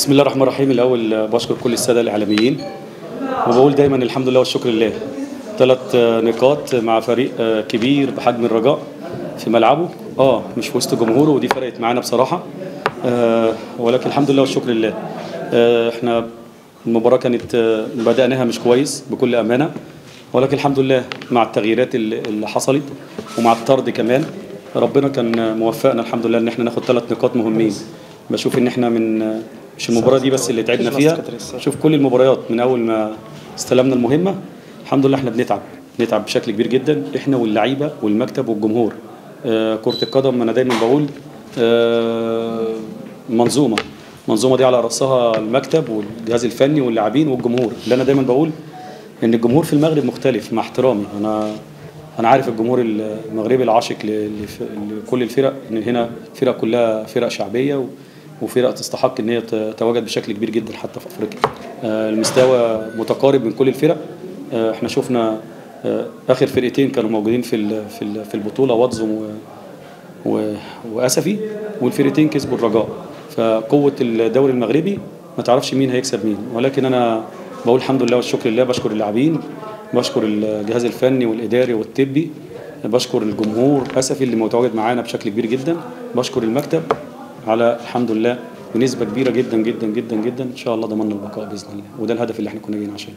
بسم الله الرحمن الرحيم. الأول بشكر كل السادة الاعلاميين وبقول دايما الحمد لله والشكر لله. ثلاث نقاط مع فريق كبير بحجم الرجاء في ملعبه. آه مش في وسط جمهوره ودي فرقت معانا بصراحة. آه ولكن الحمد لله والشكر لله. آه إحنا المباراة كانت آه، بدأناها مش كويس بكل أمانة. ولكن الحمد لله مع التغييرات اللي حصلت ومع الطرد كمان ربنا كان موفقنا الحمد لله إن إحنا ناخد ثلاث نقاط مهمين. بشوف إن إحنا من مش المباراة دي بس اللي تعبنا فيها. شوف كل المباريات من أول ما استلمنا المهمة الحمد لله إحنا بنتعب بنتعب بشكل كبير جدا. إحنا واللعيبة والمكتب والجمهور. آه كرة القدم أنا دايما بقول آه منظومة. المنظومه دي على رأسها المكتب والجهاز الفني واللاعبين والجمهور. اللي أنا دايما بقول إن الجمهور في المغرب مختلف مع احترامي. أنا أنا عارف الجمهور المغربي العاشق لكل الفرق. إن هنا فرق كلها فرق شعبية و- وفرق تستحق إن هي تتواجد بشكل كبير جدا حتى في أفريقيا. آه، المستوى متقارب من كل الفرق. آه، إحنا شفنا آه، آخر فرقتين كانوا موجودين في في ال- في البطولة واتزم و- و- وأسفي والفرقتين كسبوا الرجاء. فقوة الدوري المغربي ما تعرفش مين هيكسب مين. ولكن أنا بقول الحمد لله والشكر لله بشكر اللاعبين بشكر الجهاز الفني والإداري والطبي بشكر الجمهور أسفي اللي متواجد معانا بشكل كبير جدا بشكر المكتب. على الحمد لله. بنسبة كبيرة جدا جدا جدا جدا. إن شاء الله ضمننا البقاء بإذن الله. وده الهدف اللي إحنا كنا جايين عشانه.